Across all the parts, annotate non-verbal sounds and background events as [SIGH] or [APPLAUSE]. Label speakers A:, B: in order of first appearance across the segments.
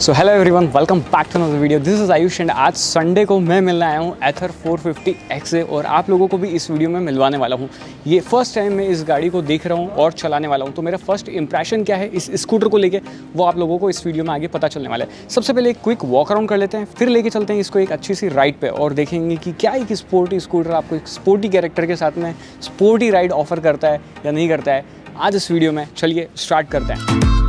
A: So hello everyone welcome back to another video this is Ayush and आज Sunday को मैं मिलने आया हूँ एथर 450 ए और आप लोगों को भी इस वीडियो में मिलवाने वाला हूँ। ये फ़र्स्ट टाइम मैं इस गाड़ी को देख रहा हूँ और चलाने वाला हूँ। तो मेरा फ़र्स्ट इंप्रेशन क्या है इस स्कूटर को लेके, वो आप लोगों को इस वीडियो में आगे पता चलने वाला है। सबसे पहले एक क्विक वॉक अराउंड कर लेते हैं, फिर लेके चलते हैं इसको एक अच्छी सी राइड पर और देखेंगे कि क्या एक स्पोर्टी स्कूटर आपको एक स्पोर्टी कैरेक्टर के साथ में स्पोर्टी राइड ऑफ़र करता है या नहीं करता है। आज इस वीडियो में चलिए स्टार्ट करते हैं।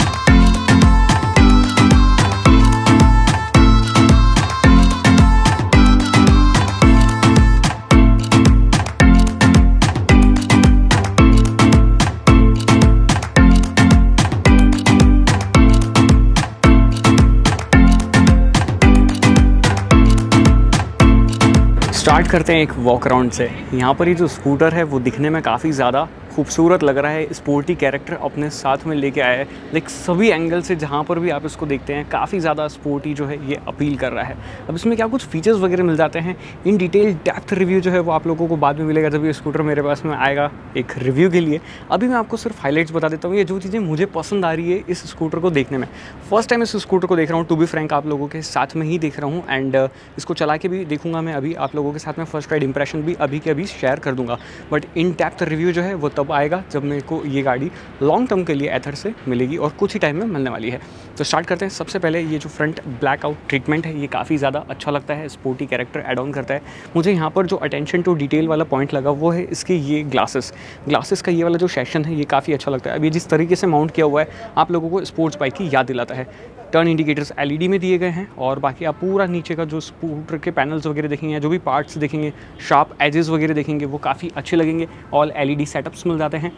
A: स्टार्ट करते हैं एक वॉक राउंड से। यहाँ पर ये जो स्कूटर है, वो दिखने में काफ़ी ज़्यादा खूबसूरत लग रहा है स्पोर्टी कैरेक्टर अपने साथ में लेके आया है। लाइक सभी एंगल से जहाँ पर भी आप इसको देखते हैं, काफ़ी ज़्यादा स्पोर्टी जो है ये अपील कर रहा है। अब इसमें क्या कुछ फीचर्स वगैरह मिल जाते हैं? इन डिटेल डेप्थ रिव्यू जो है वो आप लोगों को बाद में मिलेगा जब ये स्कूटर मेरे पास में आएगा एक रिव्यू के लिए। अभी मैं आपको सिर्फ़ हाईलाइट्स बता देता हूँ, ये जो चीज़ें मुझे पसंद आ रही है इस स्कूटर को देखने में। फ़र्स्ट टाइम इस स्कूटर को देख रहा हूँ टू बी फ्रैंक आप लोगों के साथ में ही देख रहा हूँ एंड uh, इसको चला के भी देखूँगा मैं अभी, आप लोगों के साथ में फ़र्स्ट राइड इंप्रेशन भी अभी के अभी शेयर कर दूँगा। बट इन डेप्थ रिव्यू जो है वो तब कब आएगा जब मेरे को ये गाड़ी लॉन्ग टर्म के लिए एथर से मिलेगी और कुछ ही टाइम में मिलने वाली है। तो स्टार्ट करते हैं। सबसे पहले ये जो फ्रंट ब्लैक आउट ट्रीटमेंट है, ये काफ़ी ज़्यादा अच्छा लगता है स्पोर्टी कैरेक्टर एड ऑन करता है। मुझे यहाँ पर जो अटेंशन टू डिटेल वाला पॉइंट लगा, वो है इसकी ये ग्लासेस ग्लासेस का ये वाला जो सेशन है, ये काफ़ी अच्छा लगता है। अब ये जिस तरीके से माउंट किया हुआ है, आप लोगों को स्पोर्ट्स बाइक की याद दिलाता है। टर्न इंडिकेटर्स एलईडी में दिए गए हैं और बाकी आप पूरा नीचे का जो स्कूटर के पैनल्स वगैरह देखेंगे जो भी पार्ट्स देखेंगे शार्प एजेस वगैरह देखेंगे, वो काफ़ी अच्छे लगेंगे। ऑल एलईडी सेटअप्स मिल जाते हैं।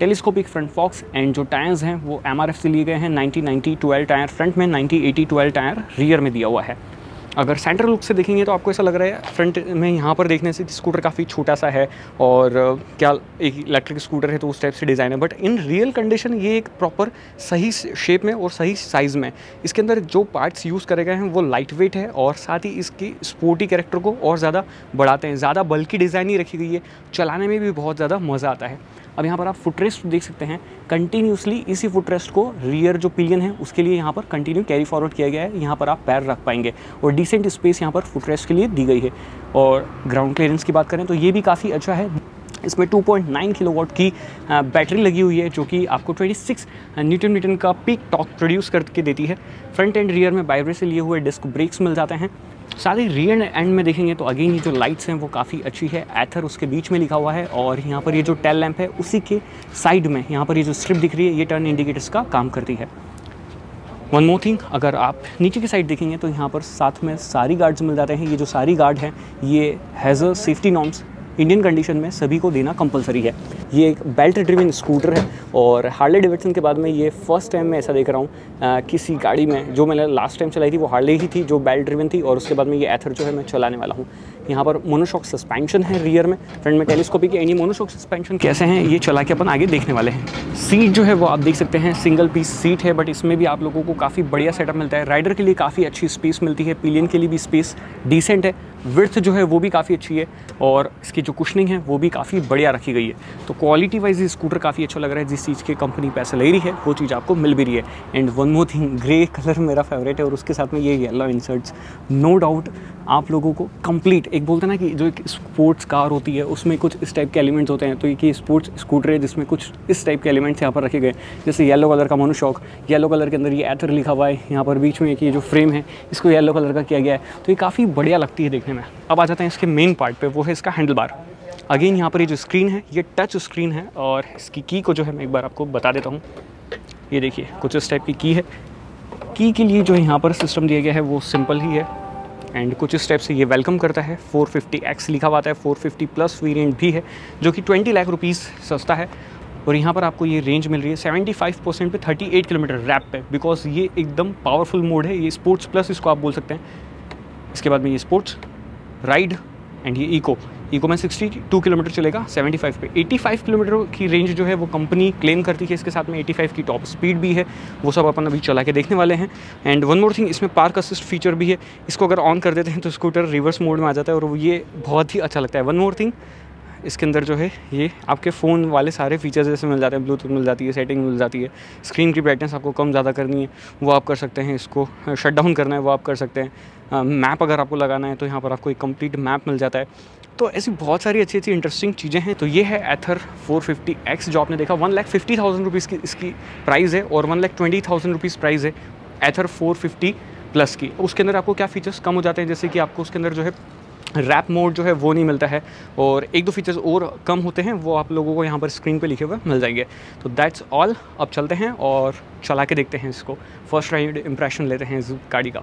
A: टेलीस्कोपिक फ्रंट फॉक्स एंड जो टायर्स हैं, वो एमआरएफ से लिए गए हैं। 90 90 12 टायर फ्रंट में 90 80 12 टायर रियर में दिया हुआ है। अगर सेंट्रल लुक से देखेंगे तो आपको ऐसा लग रहा है फ्रंट में यहाँ पर देखने से स्कूटर काफ़ी छोटा सा है और क्या एक इलेक्ट्रिक स्कूटर है तो उस टाइप से डिज़ाइन है बट इन रियल कंडीशन ये एक प्रॉपर सही शेप में और सही साइज़ में। इसके अंदर जो पार्ट्स यूज़ करे गए हैं वो लाइट वेट है और साथ ही इसकी स्पोर्टी कैरेक्टर को और ज़्यादा बढ़ाते हैं। ज़्यादा बल्कि डिज़ाइन ही रखी गई है, चलाने में भी बहुत ज़्यादा मज़ा आता है। अब यहाँ पर आप फुट रेस्ट देख सकते हैं। कंटिन्यूसली इसी फुटरेस्ट को रियर जो पिलियन है, उसके लिए यहाँ पर कंटिन्यू कैरी फॉरवर्ड किया गया है। यहाँ पर आप पैर रख पाएँगे और डिसेंट स्पेस यहाँ पर फुटरेस्ट के लिए दी गई है। और ग्राउंड क्लियरेंस की बात करें तो ये भी काफ़ी अच्छा है। इसमें 2.9 किलोवाट की बैटरी लगी हुई है, जो कि आपको 26 न्यूटन मीटर का पीक टॉक प्रोड्यूस करके देती है। फ्रंट एंड रियर में बाइब्रे से लिए हुए डिस्क ब्रेक्स मिल जाते हैं। साथ ही रियर एंड में देखेंगे तो अगेन ये जो लाइट्स हैं वो काफ़ी अच्छी है। एथर उसके बीच में लिखा हुआ है और यहाँ पर ये जो टेल लैंप है, उसी के साइड में यहाँ पर ये जो स्ट्रिप दिख रही है, ये टर्न इंडिकेटर्स का काम करती है। वन मोर थिंग अगर आप नीचे की साइड देखेंगे तो यहाँ पर साथ में सारी गार्ड्स मिल जाते हैं। ये जो सारी गार्ड हैं, ये has a safety norms Indian condition में सभी को देना कंपलसरी है। ये एक बेल्ट ड्रिविन स्कूटर है और हार्ले डिविडसन के बाद में ये फ़र्स्ट टाइम मैं ऐसा देख रहा हूँ किसी गाड़ी में, जो मैंने लास्ट टाइम चलाई थी वो हार्ले ही थी, जो बेल्ट ड्रिवन थी और उसके बाद में ये एथर जो है मैं चलाने वाला हूँ। यहाँ पर मोनोशॉक सस्पेंशन है रियर में। फ्रंट में टेलीस्कोपिक यानी मोनोशॉक सस्पेंशन कैसे हैं, ये चला के अपन आगे देखने वाले हैं। सीट जो है वो आप देख सकते हैं सिंगल पीस सीट है बट इसमें भी आप लोगों को काफ़ी बढ़िया सेटअप मिलता है। राइडर के लिए काफ़ी अच्छी स्पेस मिलती है पिलियन के लिए भी स्पेस डिसेंट है। विर्थ जो है वो भी काफ़ी अच्छी है और इसकी जो कुशनिंग है वो भी काफ़ी बढ़िया रखी गई है। तो क्वालिटी वाइज ये स्कूटर काफ़ी अच्छा लग रहा है, जिस चीज़ की कंपनी पैसे ले रही है, वो चीज़ आपको मिल भी रही है। And one more thing grey colour मेरा फेवरेट है और उसके साथ में ये येलो इंसर्ट्स नो डाउट आप लोगों को कंप्लीट एक बोलते हैं ना कि जो एक स्पोर्ट्स कार होती है, उसमें कुछ इस टाइप के एलिमेंट्स होते हैं तो ये कि स्पोर्ट्स स्कूटर है, जिसमें कुछ इस टाइप के एलिमेंट्स यहाँ पर रखे गए जैसे येलो कलर का मोनोशॉक येलो कलर के अंदर ये एथर लिखा हुआ है, यहाँ पर बीच में एक ये जो फ्रेम है, इसको येलो कलर का किया गया है। तो ये काफ़ी बढ़िया लगती है देखने में। अब आ जाते हैं इसके मेन पार्ट पर वो है इसका हैंडल बार अगेन यहाँ पर ये जो स्क्रीन है, ये टच स्क्रीन है, और इसकी की को जो है, मैं एक बार आपको बता देता हूँ। ये देखिए, कुछ इस टाइप की की है। की के लिए जो यहाँ पर सिस्टम दिया गया है, वो सिंपल ही है। एंड कुछ स्टेप्स ये वेलकम करता है। 450X लिखा हुआ है। 450 प्लस वेरिएंट भी है, जो कि 20 लाख रुपीस सस्ता है। और यहाँ पर आपको ये रेंज मिल रही है। 75 परसेंट पे 38 किलोमीटर रैप पे। बिकॉज़ ये एकदम पावरफुल मोड है। ये स्पोर्ट्स प्लस इसको आप बोल सकते हैं। इसके बाद में ये स्पोर्ट्स राइड एंड ये इको इकोमैन 62 किलोमीटर चलेगा 75 पे। 85 किलोमीटर की रेंज जो है, वो कंपनी क्लेम करती है इसके साथ में। 85 की टॉप स्पीड भी है, वो सब अपन अभी चला के देखने वाले हैं। एंड वन मोर थिंग इसमें पार्क असिस्ट फीचर भी है। इसको अगर ऑन कर देते हैं तो स्कूटर रिवर्स मोड में आ जाता है और ये बहुत ही अच्छा लगता है। वन मोर थिंग इसके अंदर जो है, ये आपके फ़ोन वाले सारे फीचर्स जैसे मिल जाते हैं ब्लूटूथ मिल जाती है सेटिंग मिल जाती है स्क्रीन की ब्राइटनेस आपको कम ज़्यादा करनी है, वो आप कर सकते हैं, इसको शट डाउन करना है, वो आप कर सकते हैं। मैप अगर आपको लगाना है तो यहाँ पर आपको एक कंप्लीट मैप मिल जाता है। तो ऐसी बहुत सारी अच्छी अच्छी इंटरेस्टिंग चीज़ें हैं। तो ये है एथर 450X जो आपने देखा one lakh fifty thousand rupees की इसकी प्राइस है और one lakh twenty thousand rupees price है एथर 450 प्लस की। उसके अंदर आपको क्या फीचर्स कम हो जाते हैं? जैसे कि आपको उसके अंदर जो है रैप मोड जो है वो नहीं मिलता है और एक दो फीचर्स और कम होते हैं, वो आप लोगों को यहाँ पर स्क्रीन पे लिखे हुए मिल जाएँगे। तो दैट्स ऑल अब चलते हैं और चला के देखते हैं इसको। फ़र्स्ट राइड इंप्रेशन लेते हैं इस गाड़ी का।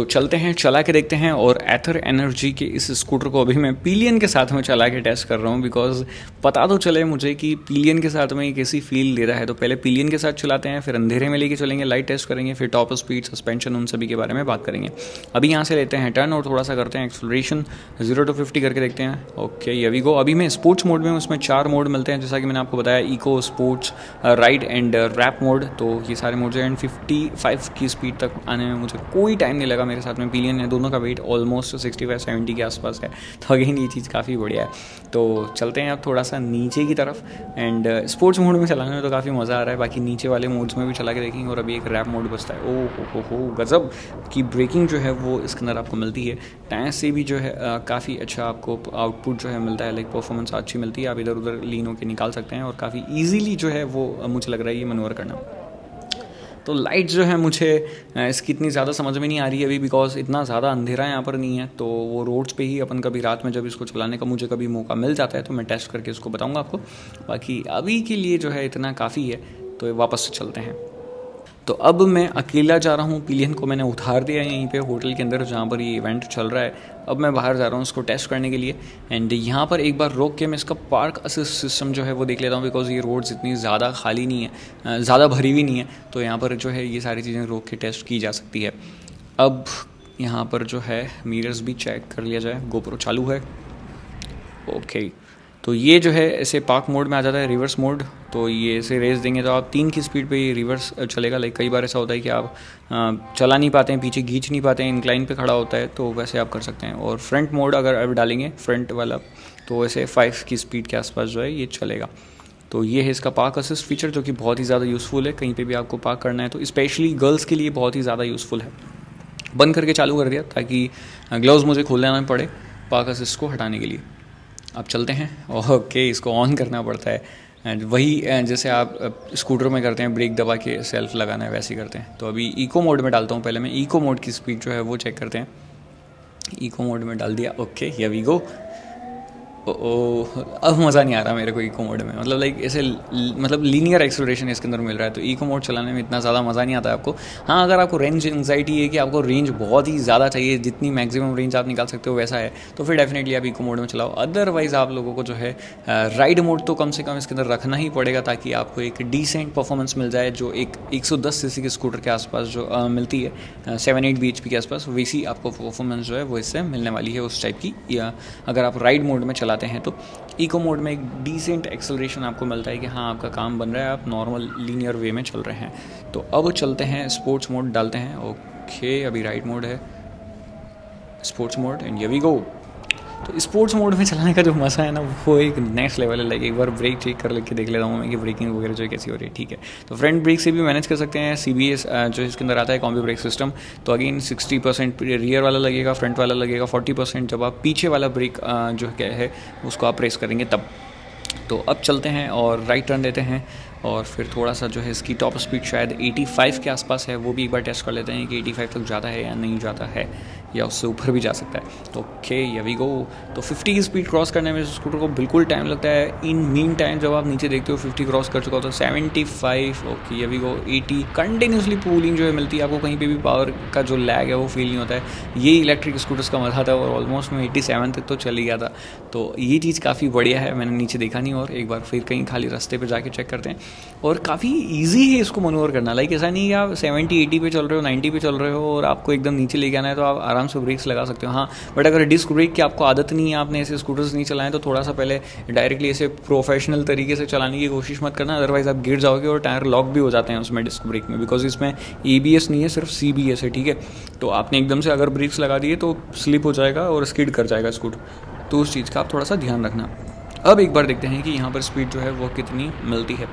A: तो चलते हैं, चला के देखते हैं और एथर एनर्जी के इस स्कूटर को अभी मैं पीलियन के साथ में चला के टेस्ट कर रहा हूँ बिकॉज़ पता तो चले मुझे कि पीलियन के साथ में एक ऐसी फील दे रहा है। तो पहले पीलियन के साथ चलाते हैं, फिर अंधेरे में लेके चलेंगे लाइट टेस्ट करेंगे, फिर टॉप स्पीड सस्पेंशन उन सभी के बारे में बात करेंगे। अभी यहाँ से लेते हैं टर्न और थोड़ा सा करते हैं एक्सलोरेशन ज़ीरो टू फिफ्टी करके देखते हैं। ओके अभी गो अभी मैं स्पोर्ट्स मोड में उसमें चार मोड मिलते हैं, जैसा कि मैंने आपको बताया eco sports ride and warp mode तो ये सारे मोड हैं एंड फिफ्टी फाइव की स्पीड तक आने में मुझे कोई टाइम नहीं लगा। मेरे साथ में पीलियन है, दोनों का weight almost sixty five seventy के आसपास है। तो अगेन ये चीज़ काफ़ी बढ़िया है। तो चलते हैं अब थोड़ा सा नीचे की तरफ़ एंड स्पोर्ट्स मोड में चलाने में तो काफ़ी मज़ा आ रहा है। बाकी नीचे वाले मोड्स में भी चला के देखेंगे और अभी एक रैप मोड बचता है। ओ हो हो हो, गज़ब! की ब्रेकिंग जो है वो इसके अंदर आपको मिलती है। टायर से भी जो है काफ़ी अच्छा आपको आउटपुट जो है मिलता है। लाइक परफॉर्मेंस अच्छी मिलती है। आप इधर उधर लीन होकर निकाल सकते हैं और काफ़ी ईजिली जो है वो मुझे लग रहा है ये मनोवर करना। तो लाइट जो है मुझे इसकी इतनी ज़्यादा समझ में नहीं आ रही है अभी बिकॉज़ इतना ज़्यादा अंधेरा यहाँ पर नहीं है। तो वो रोड्स पे ही अपन कभी रात में जब इसको चलाने का मुझे कभी मौका मिल जाता है तो मैं टेस्ट करके इसको बताऊँगा आपको। बाकी अभी के लिए जो है इतना काफ़ी है तो वापस से चलते हैं। तो अब मैं अकेला जा रहा हूँ, पिलियन को मैंने उतार दिया यहीं पे, होटल के अंदर जहाँ पर ये इवेंट चल रहा है। अब मैं बाहर जा रहा हूँ उसको टेस्ट करने के लिए। एंड यहाँ पर एक बार रोक के मैं इसका पार्क असिस्ट सिस्टम जो है वो देख लेता हूँ बिकॉज़ ये रोड्स इतनी ज़्यादा खाली नहीं है ज़्यादा भरी हुई नहीं है तो यहाँ पर जो है ये सारी चीज़ें रोक के टेस्ट की जा सकती है। अब यहाँ पर जो है मीरर्स भी चेक कर लिया जाए गोप्रो चालू है। ओके तो ये जो है ऐसे पार्क मोड में आ जाता है रिवर्स मोड तो ये ऐसे रेस देंगे। तो आप तीन की स्पीड पे ये रिवर्स चलेगा। लाइक कई बार ऐसा होता है कि आप चला नहीं पाते हैं, पीछे खींच नहीं पाते हैं इंक्लाइन पे खड़ा होता है तो वैसे आप कर सकते हैं। और फ्रंट मोड अगर आप डालेंगे फ्रंट वाला तो वैसे फाइव की स्पीड के आसपास जो है, ये चलेगा। तो ये है इसका पार्क असिस्ट फीचर जो कि बहुत ही ज़्यादा यूज़फुल है। कहीं पर भी आपको पार्क करना है तो स्पेशली गर्ल्स के लिए बहुत ही ज़्यादा यूज़फुल है। बंद करके चालू कर दिया, ताकि ग्लव्स मुझे खोलना ना पड़े पार्क असिस्ट को हटाने के लिए। अब चलते हैं। [LAUGHS] ओके इसको ऑन करना पड़ता है। एंड वही जैसे आप स्कूटर में करते हैं ब्रेक दबा के सेल्फ लगाना है वैसे ही करते हैं। तो अभी इको मोड में डालता हूँ पहले मैं। इको मोड की स्पीड जो है वो चेक करते हैं। इको मोड में डाल दिया। ओके या वी गो ओ अब मज़ा नहीं आ रहा मेरे को इको मोड में। मतलब लाइक ऐसे मतलब लीनियर एक्सलोरेशन इसके अंदर मिल रहा है। तो इको मोड चलाने में इतना ज़्यादा मज़ा नहीं आता है आपको। हाँ अगर आपको रेंज एंगजाइटी है कि आपको रेंज बहुत ही ज़्यादा चाहिए, जितनी मैक्सिमम रेंज आप निकाल सकते हो, वैसा है तो फिर डेफिनेटली आप इको मोड में चलाओ। अदरवाइज़ आप लोगों को जो है राइड मोड तो कम से कम इसके अंदर रखना ही पड़ेगा, ताकि आपको एक डिसेंट परफॉर्मेंस मिल जाए, जो एक एक सौ के स्कूटर के आसपास जो मिलती है सेवन एट बी के आसपास, वैसी आपको परफॉर्मेंस जो है, वो इससे मिलने वाली है उस टाइप की। या अगर आप राइड मोड में चलाते हैं तो इको मोड में एक डिसेंट एक्सलरेशन आपको मिलता है कि हाँ आपका काम बन रहा है, आप नॉर्मल लीनियर वे में चल रहे हैं। तो अब चलते हैं स्पोर्ट्स मोड डालते हैं। ओके अभी राइट मोड है स्पोर्ट्स मोड एंड ये वी गो तो स्पोर्ट्स मोड में चलाने का जो मज़ा है ना, वो एक नेक्स्ट लेवल है। लाइक एक बार ब्रेक चेक कर लेके देख लेता हूँ मैं कि ब्रेकिंग वगैरह जो कैसी हो रही है। ठीक है। तो फ्रंट ब्रेक से भी मैनेज कर सकते हैं। सी बी एस जो इसके अंदर आता है कॉम्बी ब्रेक सिस्टम तो अगेन सिक्सटी परसेंट रियर वाला लगेगा फ्रंट वाला लगेगा फोर्टी परसेंट जब आप पीछे वाला ब्रेक जो क्या है, उसको आप प्रेस करेंगे तब। तो अब चलते हैं और राइट टर्न देते हैं और फिर थोड़ा सा जो है इसकी टॉप स्पीड शायद 85 के आसपास है। वो भी एक बार टेस्ट कर लेते हैं कि 85 तक जाता है या नहीं जाता है। या उससे ऊपर भी जा सकता है। तो ओके ये वी गो तो 50 की स्पीड क्रॉस करने में स्कूटर को बिल्कुल टाइम लगता है। इन मीन टाइम जब आप नीचे देखते हो 50 क्रॉस कर चुका हो तो 75 ओके ये वी गो 80 कंटिन्यूसली पूलिंग जो है मिलती है, आपको कहीं पे भी पावर का जो लैग है, वो फील नहीं होता है। ये इलेक्ट्रिक स्कूटर्स का मज़ा था और ऑलमोस्ट मैं एट्टी तक तो चली गया था। तो ये चीज़ काफ़ी बढ़िया है, मैंने नीचे देखा नहीं और एक बार फिर कहीं खाली रास्ते पर जाके चेक करते हैं। और काफ़ी ईजी है इसको मनोवर करना। लाइक ऐसा नहीं कि आप सेवेंटी एटी पे चल रहे हो नाइन्टी पे चल रहे हो और आपको एकदम नीचे लेके आना है तो आप आराम से ब्रेक्स लगा सकते हो हाँ। बट अगर डिस्क ब्रेक की आपको आदत नहीं है, आपने ऐसे स्कूटर्स नहीं चलाएँ तो थोड़ा सा पहले डायरेक्टली ऐसे प्रोफेशनल तरीके से चलाने की कोशिश मत करना अदरवाइज़ आप गिर जाओगे और टायर लॉक भी हो जाते हैं उसमें डिस्क ब्रेक में बिकॉज़ इसमें ए नहीं है, सिर्फ़ सीबीएस है, ठीक है। तो आपने एकदम से अगर ब्रेक्स लगा दिए तो स्लिप हो जाएगा और स्किड कर जाएगा स्कूटर तो उस चीज़ का आप थोड़ा सा ध्यान रखना। अब एक बार देखते हैं कि यहाँ पर स्पीड जो है वो कितनी मिलती है।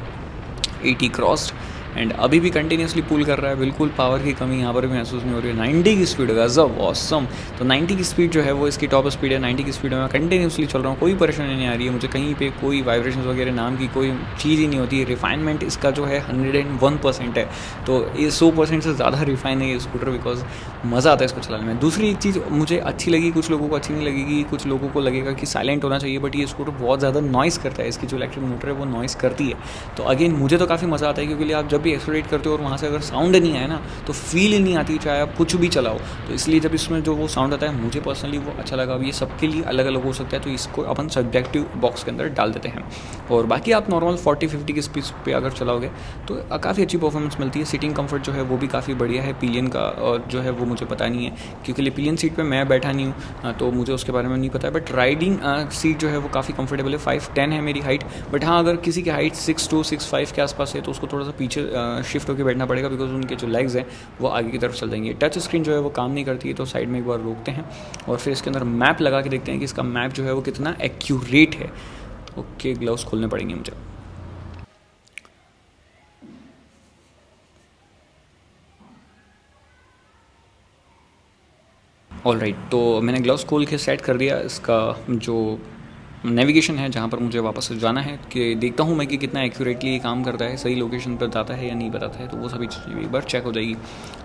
A: 80 क्रॉस्ड एंड अभी भी कंटिन्यूसली पुल कर रहा है। बिल्कुल पावर की कमी यहाँ पर भी महसूस नहीं हो रही है। नाइन्टी की स्पीड गजब ऑसम तो नाइन्टी की स्पीड जो है, वो इसकी टॉप स्पीड है। नाइन्टी की स्पीड में मैं कंटिन्यूसली चल रहा हूँ। कोई परेशानी नहीं आ रही है। मुझे कहीं पर कोई वाइब्रेशन वगैरह, नाम की कोई चीज़ ही नहीं होती। रिफाइनमेंट इसका जो है हंड्रेड एंड वन परसेंट है। तो ये सौ परसेंट से ज़्यादा रिफाइन है ये स्कूटर बिकॉज़ मज़ा आता है इसको चलाने में। दूसरी एक चीज़ मुझे अच्छी लगी, कुछ लोगों को अच्छी नहीं लगेगी, कुछ लोगों को लगेगा कि साइलेंट होना चाहिए बट ये स्कूटर बहुत ज़्यादा नॉइस करता है। इसकी जो इलेक्ट्रिक मोटर है, वो नॉइस करती है। तो अगेन मुझे तो काफ़ी मज़ा आता है, क्योंकि आप जब भी एक्सोलेट करते हो और वहाँ से अगर साउंड नहीं आए ना तो फील ही नहीं आती, चाहे आप कुछ भी चलाओ। तो इसलिए जब इसमें जो वो साउंड आता है, मुझे पर्सनली वो अच्छा लगा। अब ये सबके लिए अलग अलग हो सकता है तो इसको अपन सब्जेक्टिव बॉक्स के अंदर डाल देते हैं। और बाकी आप नॉर्मल फोर्टी फिफ्टी की स्पीड पर अगर चलाओगे तो काफ़ी अच्छी परफॉर्मेंस मिलती है। सीटिंग कंफर्ट जो है, वो भी काफ़ी बढ़िया है। पिलियन का और जो है, वो मुझे पता नहीं है, क्योंकि पिलियन सीट पर मैं बैठा नहीं हूँ तो मुझे उसके बारे में नहीं पता है। बट राइडिंग सीट जो है, वो काफ़ी कंफर्टेबल है। फाइव टेन है मेरी हाइट बट हाँ अगर किसी की height six two six five के आसपास है तो उसको थोड़ा सा पीछे शिफ्ट होकर बैठना पड़ेगा बिकॉज़ उनके जो लेग्स हैं वो आगे की तरफ़ चल जाएँगे। टच स्क्रीन जो है वो काम नहीं करती है तो साइड में एक बार रोकते हैं और फिर इसके अंदर मैप लगा के देखते हैं कि इसका मैप जो है वो कितना एक्यूरेट है। ओके ग्लव्स खोलने पड़ेंगे मुझे। ऑल राइट right, तो मैंने ग्लव्स खोल के सेट कर दिया। इसका जो नेविगेशन है, जहाँ पर मुझे वापस जाना है, कि देखता हूँ मैं कि कितना एक्यूरेटली ये काम करता है, सही लोकेशन पर जाता है या नहीं बताता है तो वो सभी चीज़ें एक बार चेक हो जाएगी।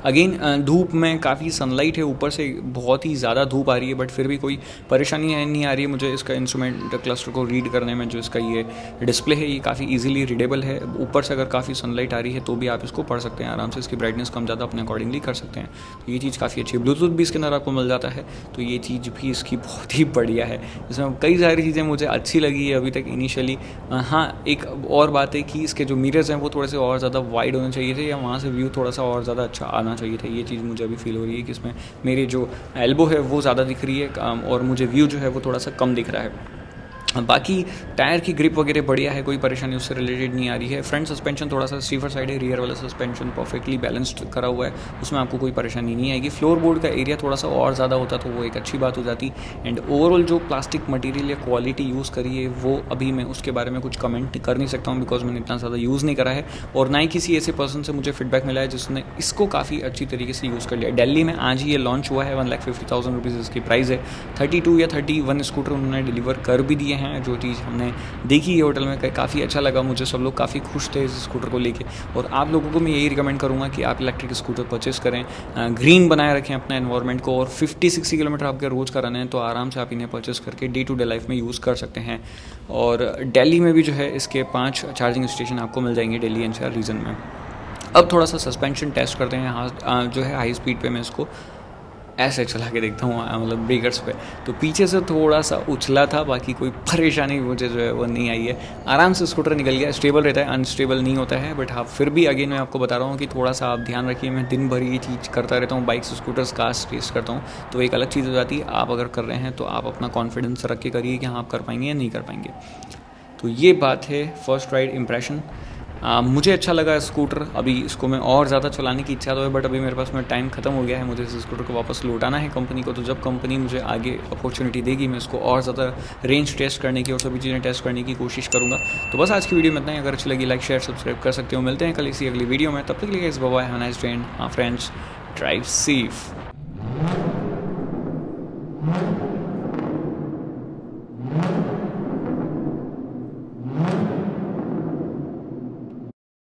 A: अगेन धूप में काफ़ी सनलाइट है, ऊपर से बहुत ही ज़्यादा धूप आ रही है बट फिर भी कोई परेशानी नहीं आ रही है मुझे इसका इंस्ट्रूमेंट क्लस्टर को रीड करने में, जो इसका ये डिस्प्ले है, ये काफ़ी ईजिली रीडेबल है। ऊपर से अगर काफ़ी सनलाइट आ रही है तो भी आप इसको पढ़ सकते हैं, आराम से इसकी ब्राइटनेस कम ज़्यादा अपने अकॉर्डिंगली कर सकते हैं। तो ये चीज़ काफ़ी अच्छी है। ब्लूटूथ भी इसके अंदर आपको मिल जाता है तो ये चीज़ भी इसकी बहुत ही बढ़िया है। इसमें कई सारी चीज़ें मुझे अच्छी लगी है अभी तक इनिशियली हाँ एक और बात है कि इसके जो मिरर्स हैं, वो थोड़े से और ज़्यादा वाइड होने चाहिए थे या वहाँ से व्यू थोड़ा सा और ज़्यादा अच्छा आना चाहिए था। ये चीज़ मुझे अभी फील हो रही है कि इसमें मेरी जो एल्बो है, वो ज़्यादा दिख रही है और मुझे व्यू जो है, वो थोड़ा सा कम दिख रहा है। बाकी टायर की ग्रिप वगैरह बढ़िया है, कोई परेशानी उससे रिलेटेड नहीं आ रही है। फ्रंट सस्पेंशन थोड़ा सा स्टीफर साइड है रियर वाला सस्पेंशन परफेक्टली बैलेंस्ड करा हुआ है, उसमें आपको कोई परेशानी नहीं आएगी। फ्लोर बोर्ड का एरिया थोड़ा सा और ज़्यादा होता तो वो एक अच्छी बात हो जाती। एंड ओवरऑल जो प्लास्टिक मटीरियल या क्वालिटी यूज़ करी है, वो अभी मैं उसके बारे में कुछ कमेंट कर नहीं सकता हूँ बिकॉज़ मैंने इतना ज़्यादा यूज़ नहीं करा है। और ना ही किसी ऐसे पर्सन से मुझे फीडबैक मिला है, जिसने इसको काफ़ी अच्छी तरीके से यूज़ कर लिया। दिल्ली में आज ही ये लॉन्च हुआ है one lakh fifty thousand rupees इसकी प्राइस है। थर्टी टू या थर्टी वन स्कूटर उन्होंने डिलीवर कर भी दिए हैं। जो चीज़ हमने देखी है होटल में काफ़ी अच्छा लगा मुझे, सब लोग काफ़ी खुश थे इस स्कूटर को लेके। और आप लोगों को मैं यही रिकमेंड करूँगा कि आप इलेक्ट्रिक स्कूटर परचेस करें ग्रीन बनाए रखें अपने एनवायरनमेंट को और फिफ्टी सिक्सटी किलोमीटर आपके रोज़ कराने है तो आराम से आप इन्हें परचेस करके डे टू डे लाइफ में यूज़ कर सकते हैं। और दिल्ली में भी जो है, इसके पाँच चार्जिंग स्टेशन आपको मिल जाएँगे दिल्ली एनसीआर रीजन में। अब थोड़ा सा सस्पेंशन टेस्ट करते हैं हाँ जो है हाई स्पीड पे मैं इसको ऐसे चला के देखता हूँ मतलब ब्रेकर्स पे तो पीछे से थोड़ा सा उछला था, बाकी कोई परेशानी मुझे जो है वो नहीं आई है। आराम से स्कूटर निकल गया, स्टेबल रहता है अनस्टेबल नहीं होता है बट हाँ फिर भी अगेन मैं आपको बता रहा हूँ कि थोड़ा सा आप ध्यान रखिए, मैं दिन भर ये चीज़ करता रहता हूँ बाइक्स स्कूटर्स कार्स टेस्ट करता हूँ तो एक अलग चीज़ हो जाती है, आप अगर कर रहे हैं तो आप अपना कॉन्फिडेंस रख के करिए कि हाँ आप कर पाएँगे या नहीं कर पाएँगे। तो ये बात है फ़र्स्ट राइड इम्प्रेशन आ, मुझे अच्छा लगा स्कूटर। अभी इसको मैं और ज़्यादा चलाने की इच्छा तो है बट अभी मेरे पास में टाइम खत्म हो गया है मुझे इस स्कूटर को वापस लौटाना है कंपनी को। तो जब कंपनी मुझे आगे अपॉर्चुनिटी देगी मैं इसको और ज़्यादा रेंज टेस्ट करने की और सभी चीज़ें टेस्ट करने की कोशिश करूँगा। तो बस आज की वीडियो में इतना ही। अगर अच्छी लगी लाइक शेयर सब्सक्राइब कर सकते हो। मिलते हैं कल इसी अगली वीडियो में। तब तक लिए इस है नाइस फ्रेंड हाँ फ्रेंड्स ड्राइव सीफ